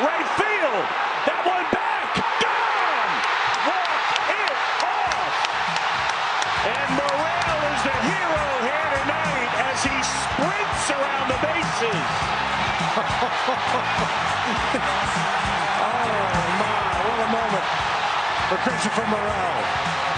right field. That one back. Gone. Walk it off. And Morel is the hero here tonight as he sprints around the bases. Oh, my, what a moment for Christopher Morel!